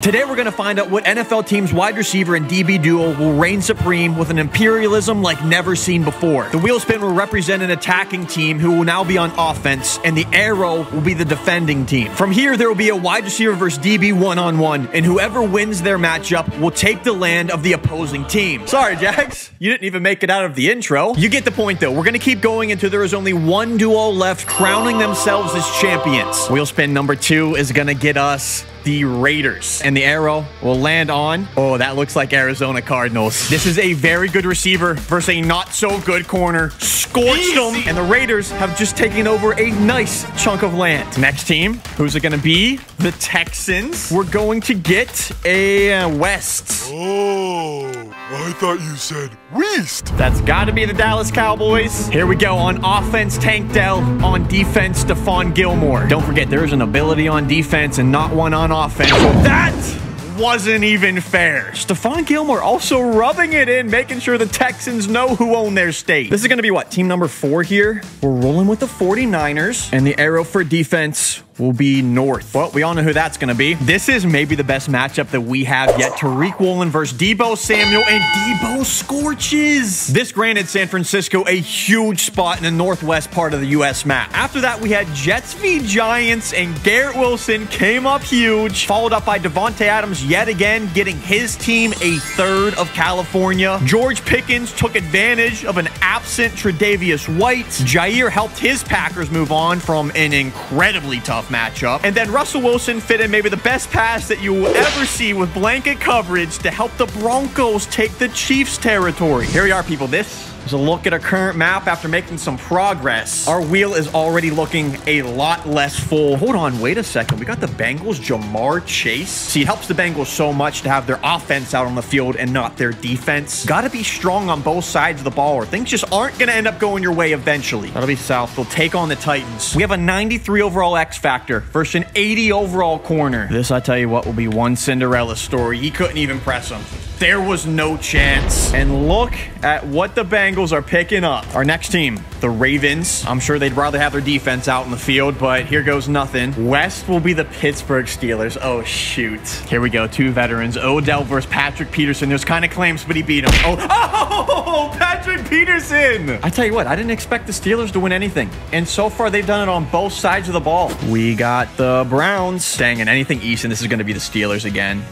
Today, we're going to find out what NFL team's wide receiver and DB duo will reign supreme with an imperialism like never seen before. The wheel spin will represent an attacking team who will now be on offense, and the arrow will be the defending team. From here, there will be a wide receiver versus DB one on one, and whoever wins their matchup will take the land of the opposing team. Sorry, Jax, you didn't even make it out of the intro. You get the point, though. We're going to keep going until there is only one duo left, crowning themselves as champions. Wheel spin number two is going to get us the Raiders. And the arrow will land on, oh, that looks like Arizona Cardinals. This is a very good receiver versus a not so good corner. Scorched Easy. them. And the Raiders have just taken over a nice chunk of land. Next team, who's it going to be? The Texans. We're going to get a uh, West. Oh, I thought you said West. That's got to be the Dallas Cowboys. Here we go. On offense, Tank Dell. On defense, Stephon Gilmore. Don't forget, there is an ability on defense and not one on offense. That wasn't even fair. Stephon Gilmore also rubbing it in, making sure the Texans know who own their state. This is going to be what? Team number four here? We're rolling with the 49ers. And the arrow for defense will be North. Well, we all know who that's going to be. This is maybe the best matchup that we have yet. Tariq Woolen versus Deebo Samuel, and Deebo scorches. This granted San Francisco a huge spot in the northwest part of the U.S. map. After that, we had Jets v. Giants, and Garrett Wilson came up huge, followed up by Davante Adams yet again, getting his team a third of California. George Pickens took advantage of an absent Tre'Davious White. Jaire helped his Packers move on from an incredibly tough matchup. And then Russell Wilson fit in maybe the best pass that you will ever see with blanket coverage to help the Broncos take the Chiefs territory. Here we are, people. This a look at our current map after making some progress. Our wheel is already looking a lot less full. Hold on, wait a second. We got the Bengals, Ja'Marr Chase. See, it helps the Bengals so much to have their offense out on the field and not their defense. Got to be strong on both sides of the ball or things just aren't going to end up going your way eventually. That'll be South. They'll take on the Titans. We have a 93 overall X Factor versus an 80 overall corner. This, I tell you what, will be one Cinderella story. He couldn't even press him. There was no chance. And look at what the Bengals are picking up. Our next team, the Ravens. I'm sure they'd rather have their defense out in the field, but here goes nothing. West will be the Pittsburgh Steelers. Oh, shoot. Here we go. Two veterans. Odell versus Patrick Peterson. There's kind of claims, but he beat him. Oh, oh, Patrick Peterson. I tell you what, I didn't expect the Steelers to win anything. And so far, they've done it on both sides of the ball. We got the Browns. Dang, and anything Easton, this is going to be the Steelers again.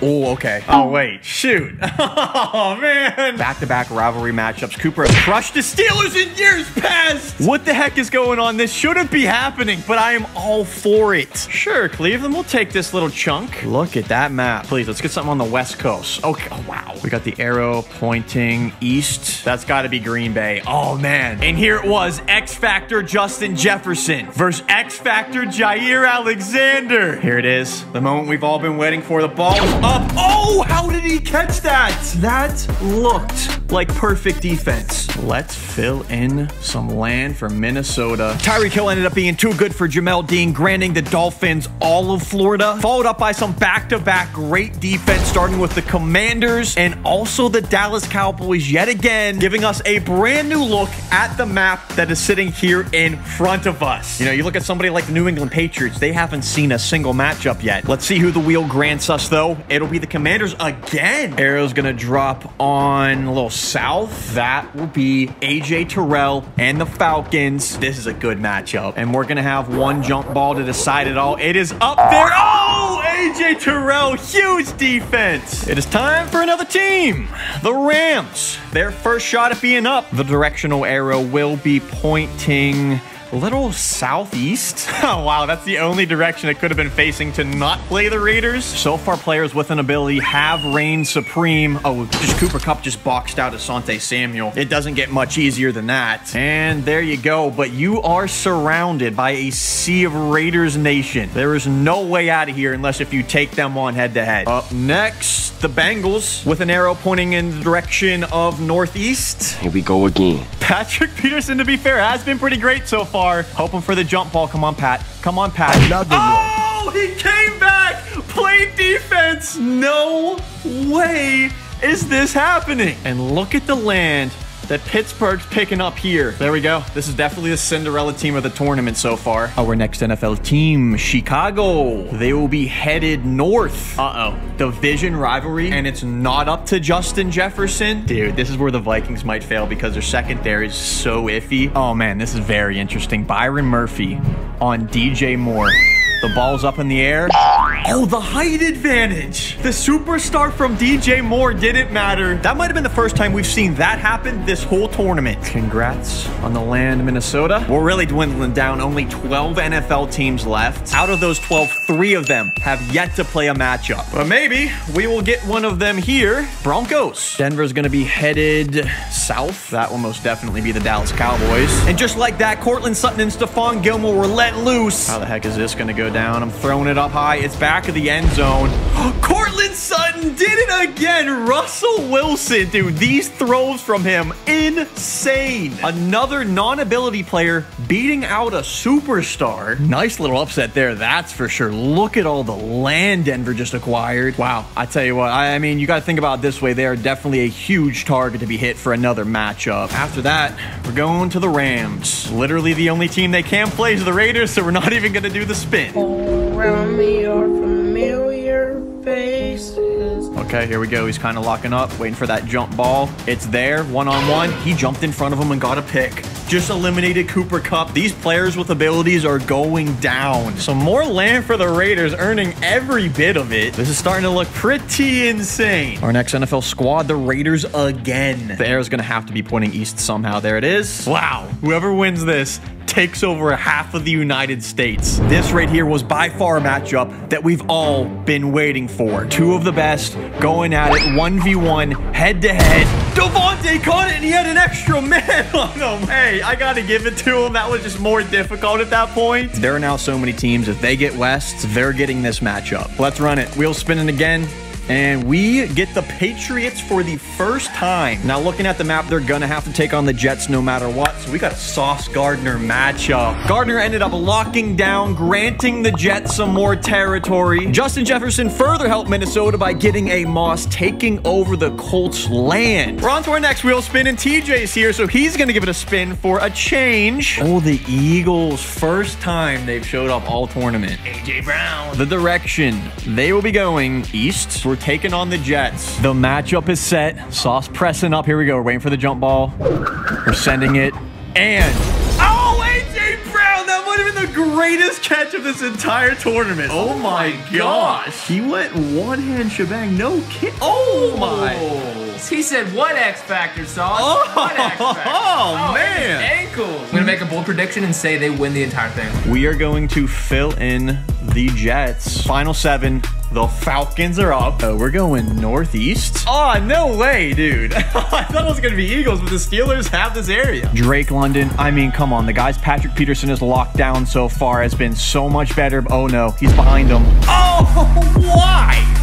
Oh, okay. Oh, wait. Shoot. oh, man. Back-to-back rivalry matchups. Cooper has crushed the Steelers in years past. What the heck is going on? This shouldn't be happening, but I am all for it. Sure, Cleveland, we'll take this little chunk. Look at that map. Please, let's get something on the West Coast. Okay. Oh, wow. We got the arrow pointing east. That's got to be Green Bay. Oh, man. And here it was. X Factor Justin Jefferson versus X Factor Jaire Alexander. Here it is. The moment we've all been waiting for. The ball up. Oh, how did he catch that? That looked like perfect defense. Let's fill in some land for Minnesota. Tyreek Hill ended up being too good for Jamel Dean, granting the Dolphins all of Florida, followed up by some back-to-back -back great defense, starting with the Commanders and also the Dallas Cowboys yet again, giving us a brand new look at the map that is sitting here in front of us. You know, you look at somebody like the New England Patriots, they haven't seen a single matchup yet. Let's see who the wheel grants us, though. It'll be the Commanders again. Arrow's gonna drop on a little south. That will be AJ Terrell and the Falcons. This is a good matchup. And we're gonna have one jump ball to decide it all. It is up there. Oh, AJ Terrell, huge defense. It is time for another team. The Rams. Their first shot at being up. The directional arrow will be pointing little southeast. Oh, wow, that's the only direction it could have been facing to not play the Raiders. So far, players with an ability have reigned supreme. Oh, just Cooper Kupp just boxed out Asante Samuel. It doesn't get much easier than that. And there you go. But you are surrounded by a sea of Raiders Nation. There is no way out of here unless if you take them on head to head. Up next, the Bengals with an arrow pointing in the direction of northeast. Here we go again. Patrick Peterson, to be fair, has been pretty great so far. Hoping for the jump ball. Come on, Pat. Come on, Pat. Oh, he came back. Played defense. No way is this happening. And look at the land that Pittsburgh's picking up here. There we go. This is definitely the Cinderella team of the tournament so far. Our next NFL team, Chicago. They will be headed north. Uh-oh. Division rivalry, and it's not up to Justin Jefferson. Dude, this is where the Vikings might fail because their secondary is so iffy. Oh, man, this is very interesting. Byron Murphy on DJ Moore. The ball's up in the air. Oh, the height advantage. The superstar from DJ Moore didn't matter. That might have been the first time we've seen that happen this whole tournament. Congrats on the land, Minnesota. We're really dwindling down. Only 12 NFL teams left. Out of those 12, three of them have yet to play a matchup. But maybe we will get one of them here. Broncos. Denver's going to be headed south. That will most definitely be the Dallas Cowboys. And just like that, Courtland Sutton and Stephon Gilmore were let loose. How the heck is this going to go down. I'm throwing it up high. It's back of the end zone. Courtland Sutton did it again. Russell Wilson, dude. These throws from him, insane. Another non-ability player beating out a superstar. Nice little upset there, that's for sure. Look at all the land Denver just acquired. Wow, I tell you what, I, I mean, you got to think about this way. They are definitely a huge target to be hit for another matchup. After that, we're going to the Rams. Literally the only team they can play is the Raiders, so we're not even going to do the spin. Around me are familiar faces. Okay, here we go. He's kind of locking up, waiting for that jump ball. It's there, one-on-one. He jumped in front of him and got a pick. Just eliminated Cooper Kupp. These players with abilities are going down. So more land for the Raiders, earning every bit of it. This is starting to look pretty insane. Our next NFL squad, the Raiders again. The arrow's going to have to be pointing east somehow. There it is. Wow. Whoever wins this takes over half of the United States. This right here was by far a matchup that we've all been waiting for. Two of the best going at it 1v1 head to head. Davante caught it and he had an extra man on him. Hey, I got to give it to him. That was just more difficult at that point. There are now so many teams. If they get West, they're getting this matchup. Let's run it. Wheel spinning again. And we get the Patriots for the first time. Now, looking at the map, they're going to have to take on the Jets no matter what. So we got a Sauce Gardner matchup. Gardner ended up locking down, granting the Jets some more territory. Justin Jefferson further helped Minnesota by getting a Moss, taking over the Colts land. We're on to our next wheel spin, and TJ's here, so he's going to give it a spin for a change. Oh, the Eagles. First time they've showed up all tournament. AJ Brown. The direction. They will be going east. We're taking on the Jets. The matchup is set. Sauce pressing up. Here we go. We're waiting for the jump ball. We're sending it. And. Oh, AJ Brown! That might have been the greatest catch of this entire tournament. Oh, my gosh. He went one hand shebang. No kid. Oh, my. Oh. He said, "What X Factor, Sauce? Oh, what X Factor? Oh, oh, his man. ankle." I'm gonna make a bold prediction and say they win the entire thing. We are going to fill in the Jets. Final seven. The Falcons are up. Oh, we're going northeast. Oh, no way, dude. I thought it was going to be Eagles, but the Steelers have this area. Drake London. I mean, come on. The guys Patrick Peterson has locked down so far has been so much better. Oh, no. He's behind him. Oh, why?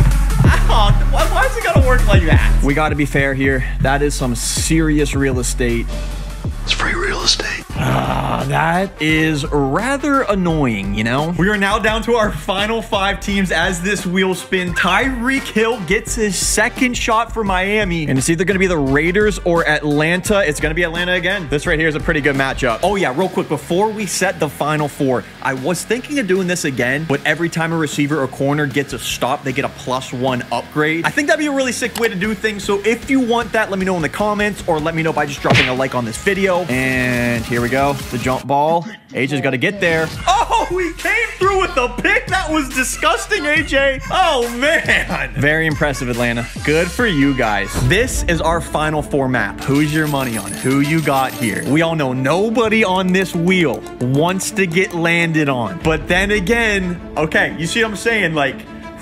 Oh, why why is it got to work like that? We got to be fair here. That is some serious real estate. It's free real estate. Ah, that is rather annoying, you know? We are now down to our final five teams as this wheel spin. Tyreek Hill gets his second shot for Miami. And it's either going to be the Raiders or Atlanta. It's going to be Atlanta again. This right here is a pretty good matchup. Oh, yeah, real quick, before we set the final four, I was thinking of doing this again, but every time a receiver or corner gets a stop, they get a plus one upgrade. I think that'd be a really sick way to do things. So if you want that, let me know in the comments or let me know by just dropping a like on this video. And here we go. The jump ball. AJ's got to get there. Oh, he came through with the pick. That was disgusting, AJ. Oh, man. Very impressive, Atlanta. Good for you guys. This is our final four map. Who's your money on? Who you got here? We all know nobody on this wheel wants to get landed on. But then again, okay, you see what I'm saying? Like,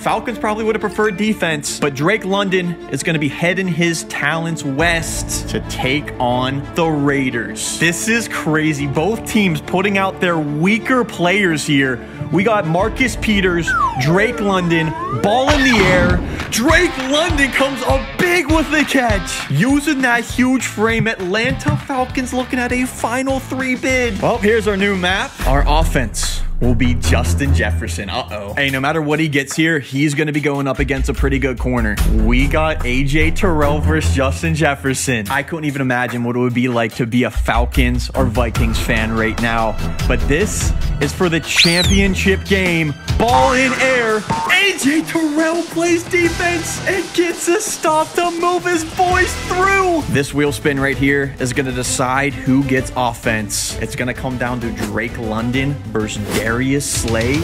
Falcons probably would have preferred defense, but Drake London is going to be heading his talents west to take on the Raiders. This is crazy. Both teams putting out their weaker players here. We got Marcus Peters, Drake London, ball in the air. Drake London comes up big with the catch. Using that huge frame, Atlanta Falcons looking at a final three bid. Well, here's our new map. Our offense will be Justin Jefferson. Uh-oh. Hey, no matter what he gets here, he's going to be going up against a pretty good corner. We got AJ Terrell versus Justin Jefferson. I couldn't even imagine what it would be like to be a Falcons or Vikings fan right now. But this is for the championship game. Ball in air. AJ Terrell plays defense and gets a stop to move his boys through. This wheel spin right here is going to decide who gets offense. It's going to come down to Drake London versus Darius Slay.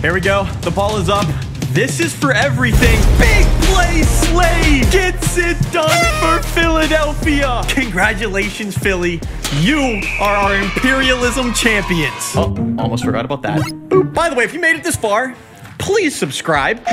Here we go. The ball is up. This is for everything. Big play Slay gets it done for Philadelphia. Congratulations, Philly. You are our imperialism champions. Oh, almost forgot about that. By the way, if you made it this far, please subscribe.